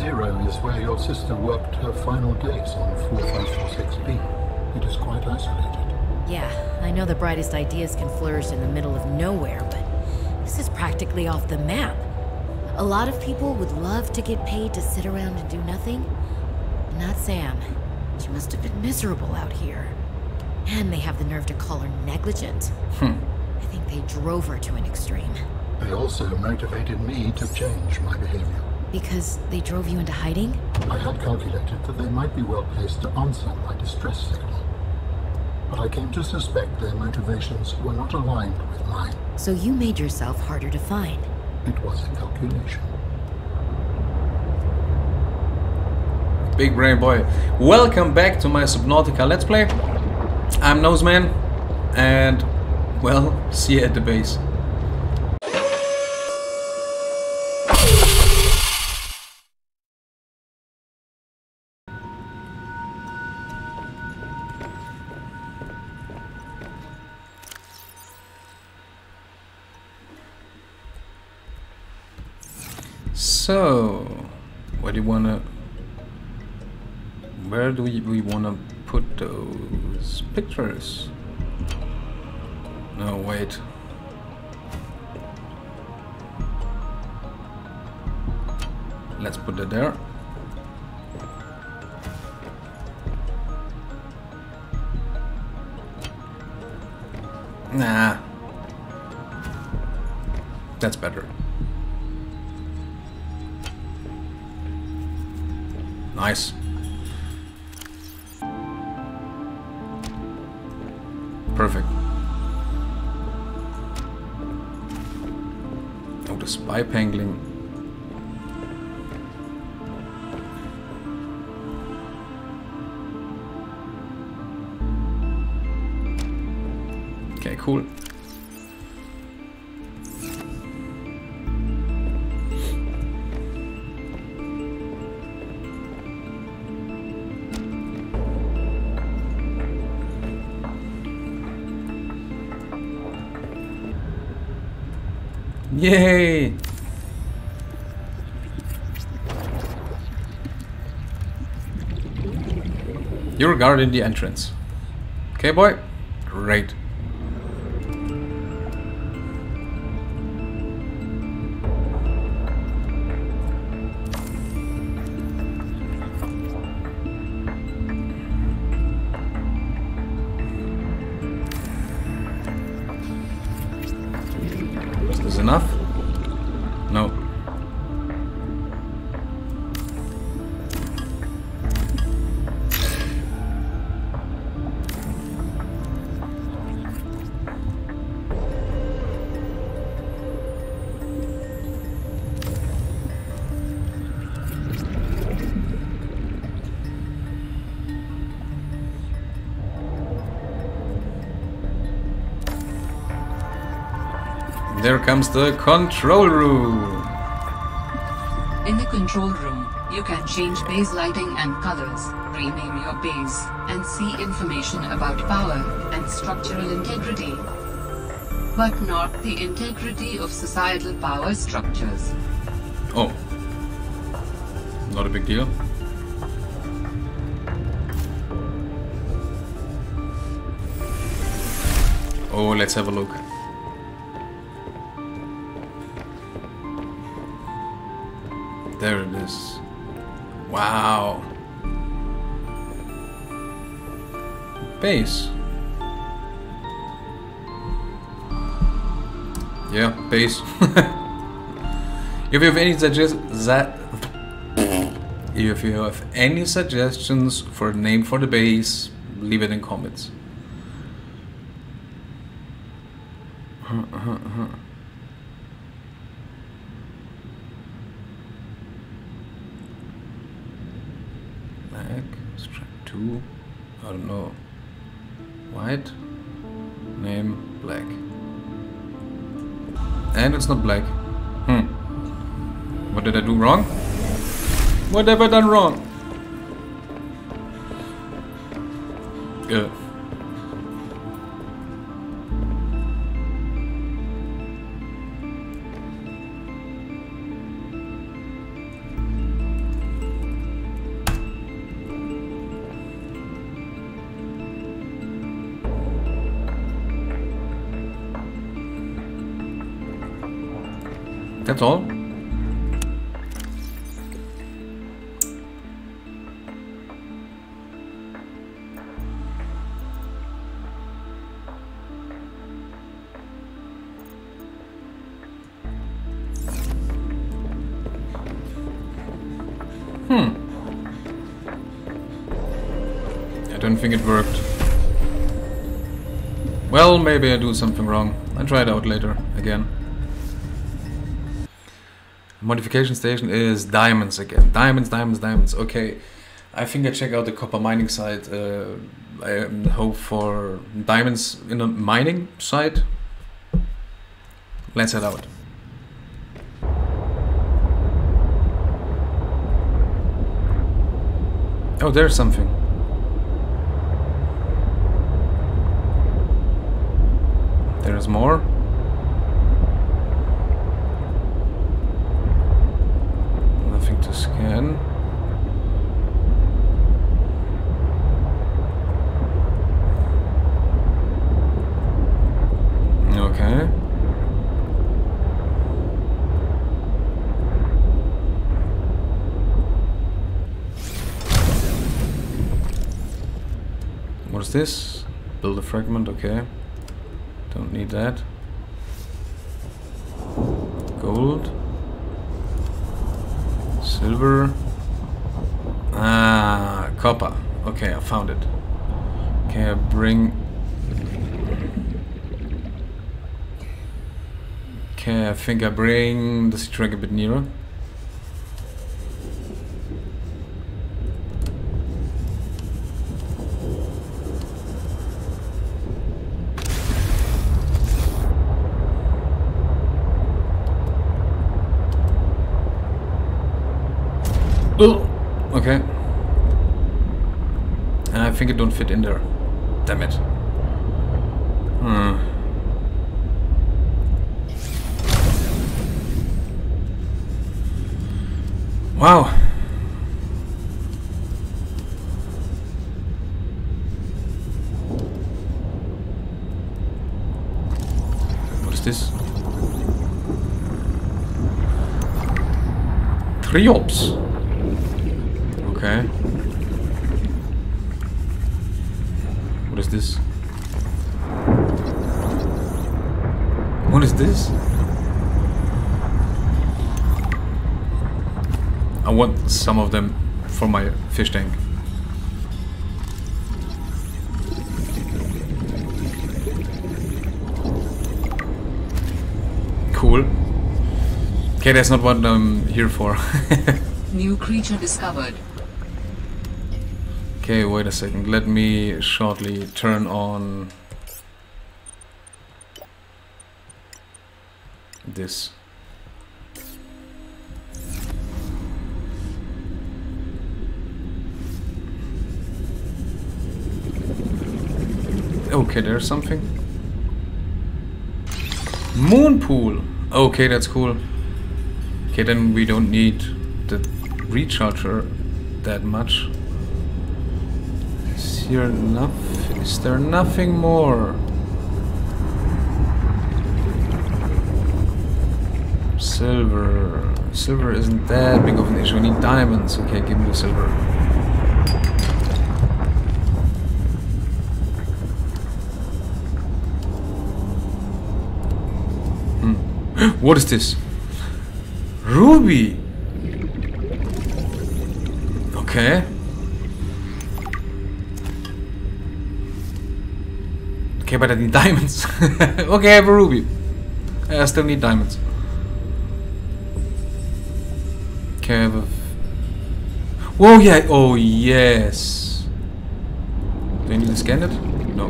Zero is where your sister worked her final days on 4546B. It is quite isolated. Yeah, I know the brightest ideas can flourish in the middle of nowhere, but this is practically off the map. A lot of people would love to get paid to sit around and do nothing. Not Sam. She must have been miserable out here. And they have the nerve to call her negligent. Hmm. I think they drove her to an extreme. They also motivated me to change my behavior. Because they drove you into hiding? I had calculated that they might be well placed to answer my distress signal. But I came to suspect their motivations were not aligned with mine. So you made yourself harder to find. It was a calculation. Big brain boy. Welcome back to my Subnautica Let's Play. I'm Noseman, and, well, see you at the base. Do we, we wanna put those pictures? No, wait. Let's put it there. Nah. That's better. Nice. Perfect. Oh, the spy pengling. Okay, cool. Yay! You're guarding the entrance. Okay, boy? Great. There comes the control room. In the control room, you can change base lighting and colors, rename your base, and see information about power and structural integrity. But not the integrity of societal power structures. Oh. Not a big deal. Oh, let's have a look. There it is. Wow. Base. Yeah, base. if you have any that if you have any suggestions for a name for the base, leave it in comments. Black, strap 2, I don't know. White, name black. And it's not black. Hmm. What did I do wrong? What have I done wrong? Ugh. That's all. Hmm. I don't think it worked. Well, maybe I do something wrong. I'll try it out later again. Modification station is diamonds again. Diamonds, diamonds, diamonds. Okay. I think I check out the copper mining site. Uh, I um, hope for diamonds in a mining site. Let's head out. Oh, there's something. There's more. Scan. Okay. What is this? Build a fragment, okay. Don't need that. Gold. Silver. Ah, copper. Okay, I found it. Okay, I bring... Okay, I think I bring the track a bit nearer. Oh, okay. I think it don't fit in there. Damn it. Hmm. Wow. What is this? Okay. Is this? I want some of them for my fish tank. Cool. Okay, that's not what I'm here for. New creature discovered. Okay, wait a second. Let me shortly turn on this. Okay, there's something. Moon pool. Okay, that's cool. Okay, then we don't need the recharger that much. Is here enough? Is there nothing more? Silver. Silver isn't that big of an issue. We need diamonds. Okay, give me the silver. Hmm. what is this? Ruby! Okay. Okay, but I need diamonds. okay, I have a ruby. I still need diamonds. Have a... Whoa, yeah! Oh, yes! Do I need to scan it? No.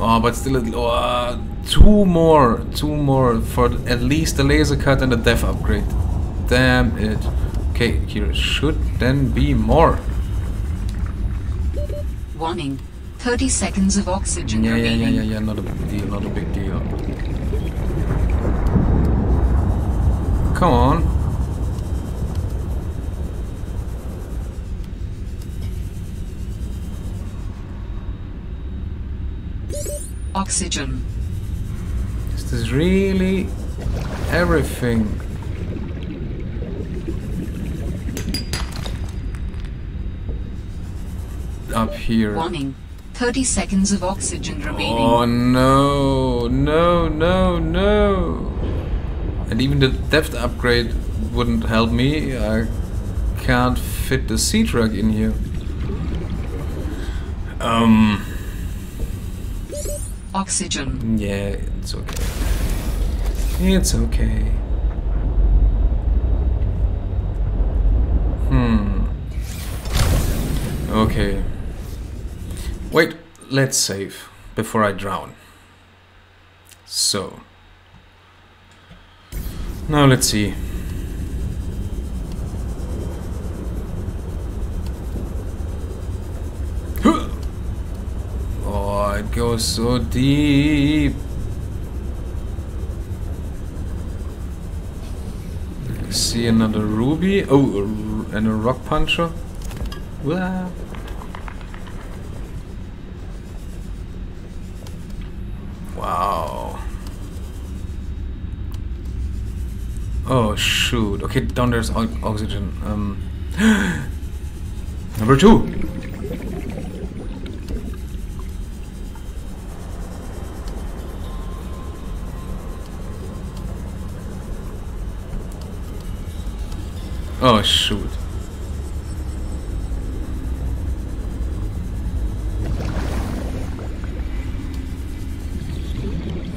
Oh, but still... Oh, uh, two more! Two more for at least the laser cut and the depth upgrade. Damn it. Okay, here should then be more. Warning. 30 seconds of oxygen Yeah, yeah, yeah, yeah, yeah, not a big deal, not a big deal. Come on. Oxygen. This is really everything. Up here. Warning. 30 seconds of oxygen oh, remaining. Oh no, no, no, no. And even the depth upgrade wouldn't help me. I can't fit the sea truck in here. Um, Oxygen. yeah, it's okay. It's okay. Hmm. Okay. Wait, let's save before I drown. So. Now let's see. Oh, it goes so deep. See another ruby. Oh, and a rock puncher. Wah. Oh shoot. Okay, down there's oxygen. Um Number two. Oh shoot.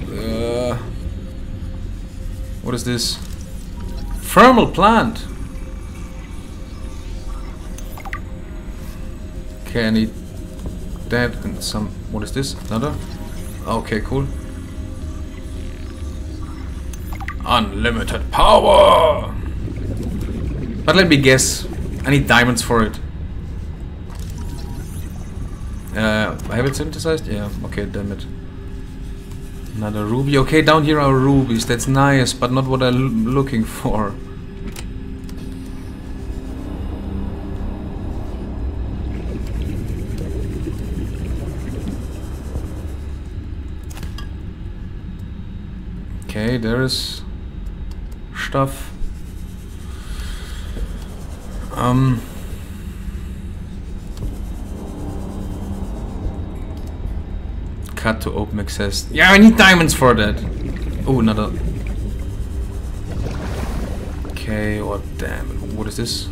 Uh, what is this? Thermal plant. Okay, I need that and some. What is this? Another? Okay, cool. Unlimited power. But let me guess. I need diamonds for it. Uh, I have it synthesized? Yeah, okay, damn it. Another ruby. Okay, down here are rubies. That's nice, but not what I'm looking for. There is stuff. Um. Cut to open access. Yeah, I need diamonds for that. Oh, another. Okay, what damn. What is this?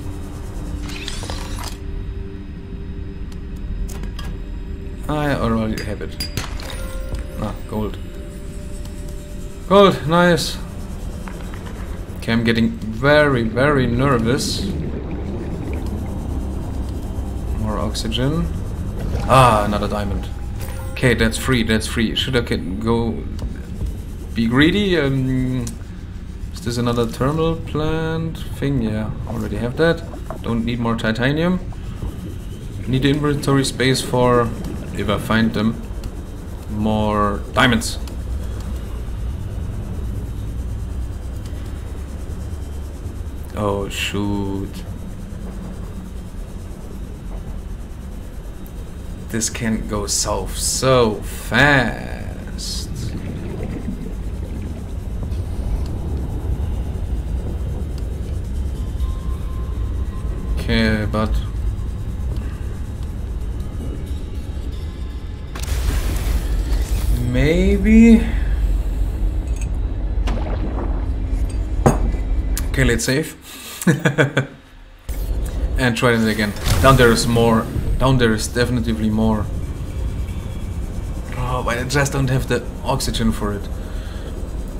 I already have it. Ah, gold. Gold, nice. Okay, I'm getting very, very nervous. More oxygen. Ah, another diamond. Okay, that's free, that's free. Should I go be greedy? Um, is this another thermal plant thing? Yeah, already have that. Don't need more titanium. Need inventory space for, if I find them, more diamonds. Oh shoot. This can go south so fast. Okay, but maybe Okay, let's save. and try it again. Down there is more. Down there is definitely more. Oh, but I just don't have the oxygen for it.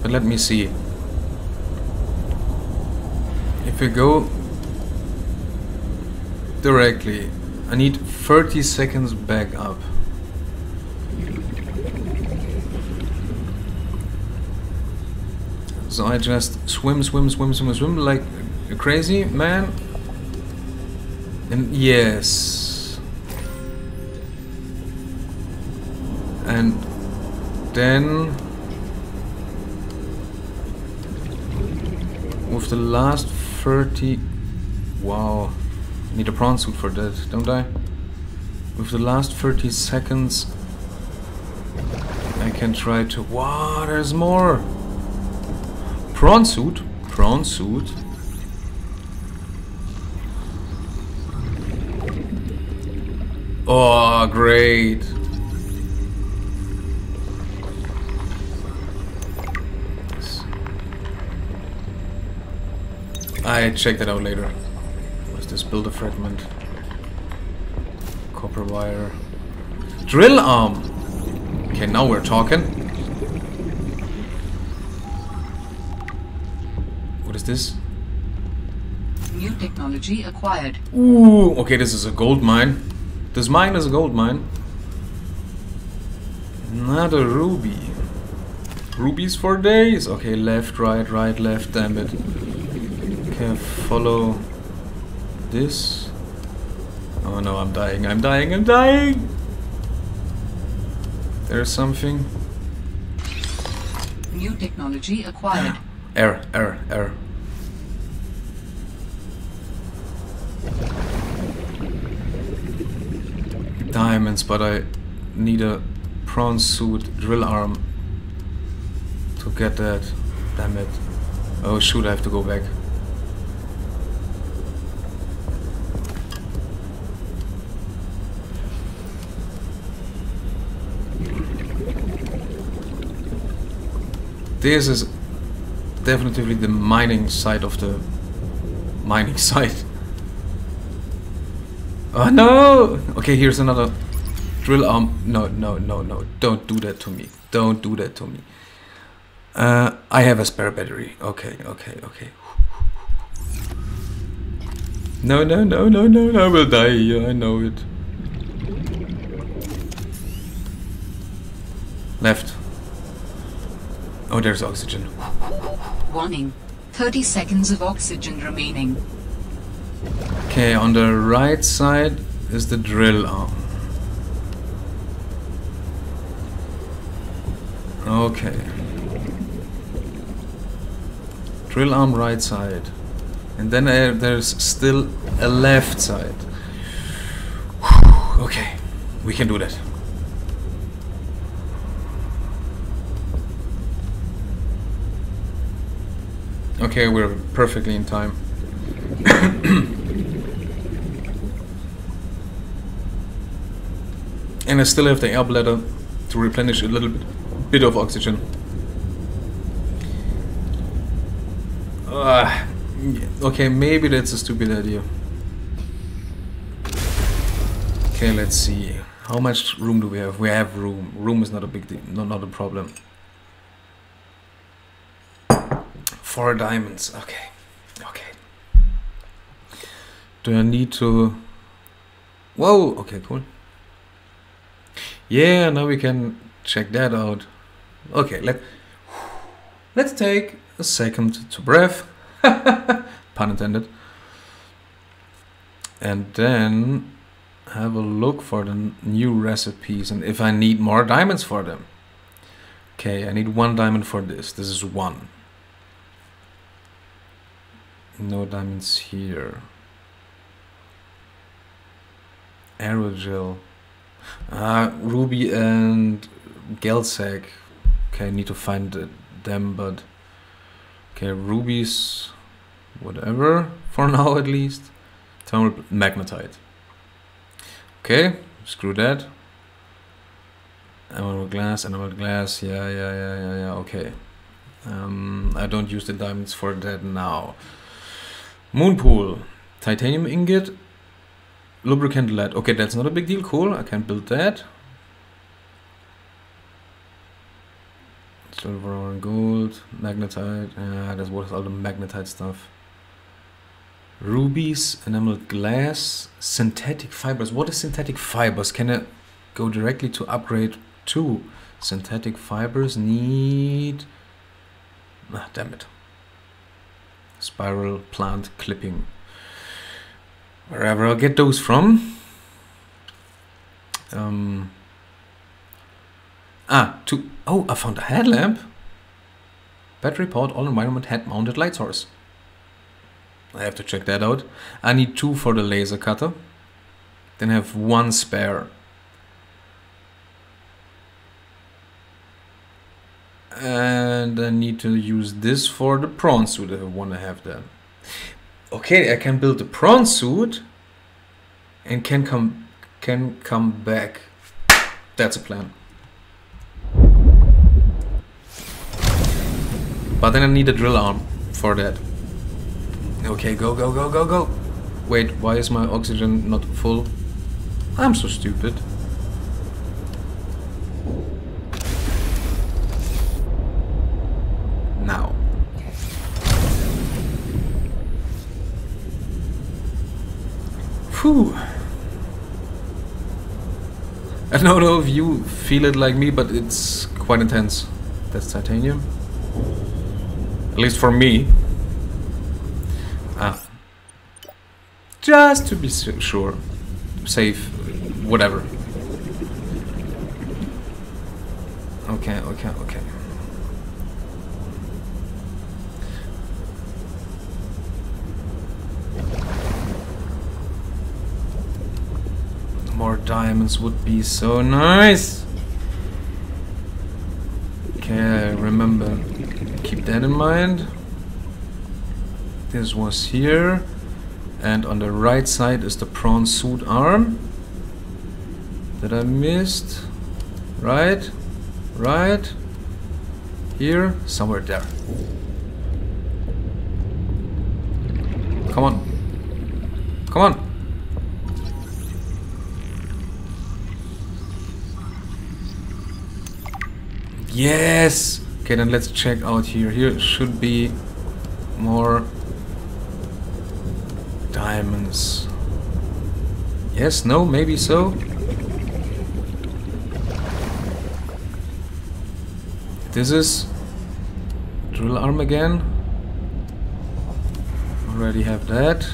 But let me see. If we go directly, I need 30 seconds back up. So I just swim, swim, swim, swim, swim like a crazy man. And yes. And then with the last 30 wow I need a prawn suit for that don't I with the last 30 seconds I can try to wow there's more prawn suit. Prawn suit. Oh, great. I check that out later. What's this builder fragment? Copper wire. Drill arm! Okay, now we're talking. What is this? New technology acquired. Ooh, okay, this is a gold mine. This mine is a gold mine. Not a ruby. Rubies for days. Okay, left, right, right, left, damn it. Okay, follow this. Oh no, I'm dying, I'm dying, I'm dying! There's something. New technology acquired. Error, error, error. Diamonds, but I need a prawn suit drill arm to get that. Damn it. Oh shoot, I have to go back. This is definitely the mining side of the mining site. Oh no! Okay, here's another drill arm. No, no, no, no. Don't do that to me. Don't do that to me. Uh, I have a spare battery. Okay, okay, okay. No, no, no, no, no, no. I will die here. I know it. Left. Oh, there's oxygen. Warning. 30 seconds of oxygen remaining. Okay, on the right side is the drill arm. Okay. Drill arm right side. And then uh, there's still a left side. okay, we can do that. Okay, we're perfectly in time. and I still have the air bladder to replenish a little bit, bit of oxygen. Uh, okay, maybe that's a stupid idea. Okay, let's see. How much room do we have? We have room. Room is not a big deal, no, not a problem. Four diamonds. Okay. Okay. Do I need to... Whoa! Okay, cool. Yeah, now we can check that out. Okay, let, let's take a second to breath. Pun intended. And then have a look for the new recipes and if I need more diamonds for them. Okay, I need one diamond for this. This is one. No diamonds here. Aerogel. Uh, Ruby and Gel Sack. Okay, I need to find them, but... Okay, rubies... Whatever, for now at least. Thermal magnetite. Okay, screw that. Enameled glass, enameled glass, yeah, yeah, yeah, yeah, yeah, okay. Um, I don't use the diamonds for that now. Moonpool, titanium ingot, lubricant lead. Okay, that's not a big deal, cool, I can build that. Silver and gold, magnetite, yeah, that's what is all the magnetite stuff. Rubies, enameled glass, synthetic fibers. What is synthetic fibers? Can I go directly to upgrade to synthetic fibers? Need... Ah, damn it. Spiral plant clipping. Wherever I'll get those from. Um, ah, to... Oh, I found a headlamp. Battery powered all environment head mounted light source. I have to check that out. I need two for the laser cutter. Then I have one spare. And I need to use this for the prawn suit I want to have that. Okay, I can build the prawn suit and can come can come back. That's a plan. But then I need a drill arm for that. Okay, go, go, go, go, go. Wait, why is my oxygen not full? I'm so stupid. Whew. I don't know if you feel it like me, but it's quite intense. That's titanium. At least for me. Ah. Just to be sure. Safe. Whatever. Okay, okay, okay. Diamonds would be so nice. Okay, remember. Keep that in mind. This was here. And on the right side is the prawn suit arm. That I missed. Right? Right? Here? Somewhere there. Come on. Come on. Yes! Okay, then let's check out here. Here should be more diamonds. Yes, no, maybe so. This is drill arm again. Already have that.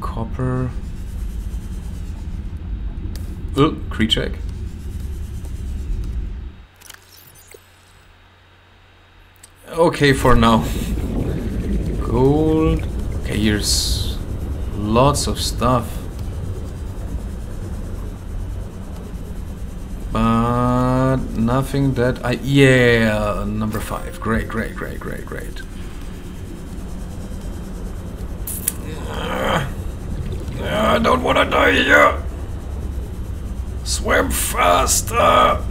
Copper. Oh, creature Okay, for now. Gold. Okay, here's lots of stuff. But nothing that I... Yeah, number five. Great, great, great, great, great. I don't want to die here. Swim faster.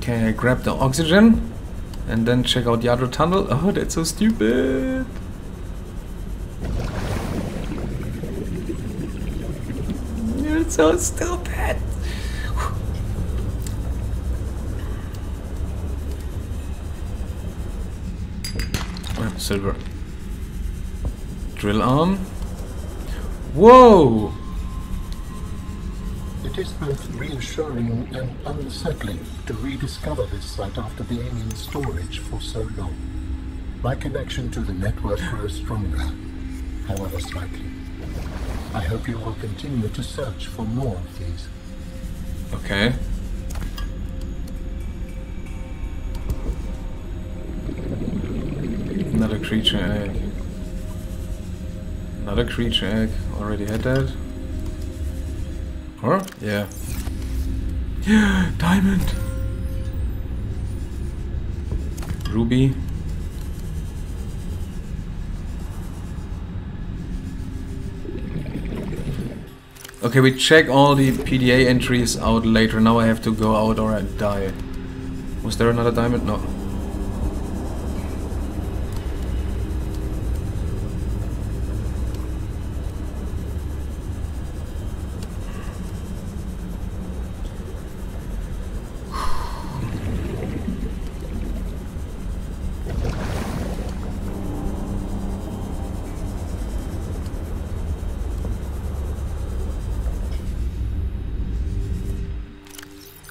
Okay, I grab the oxygen and then check out the other tunnel. Oh, that's so stupid. You're so stupid. Silver. Drill arm. Whoa! It is both reassuring and unsettling to rediscover this site after being in storage for so long. My connection to the network grows stronger, however slightly. I hope you will continue to search for more of these. Okay. Another creature egg. Another creature egg. Already had that. Or? Yeah. Yeah! Diamond! Ruby. Okay, we check all the PDA entries out later. Now I have to go out or I die. Was there another diamond? No.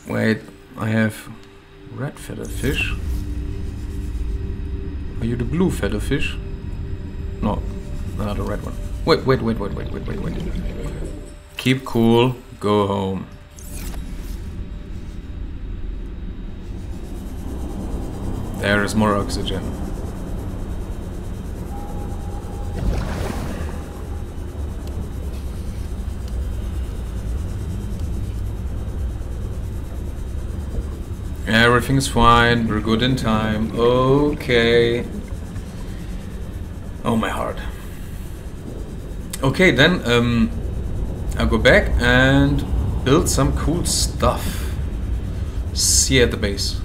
Wait, I have red feather fish. Are you the blue feather fish? No, not the red one. Wait, wait, wait, wait, wait, wait, wait, wait. Keep cool, go home. There is more oxygen. Everything's fine. We're good in time. Okay. Oh, my heart. Okay, then um, I'll go back and build some cool stuff. See you at the base.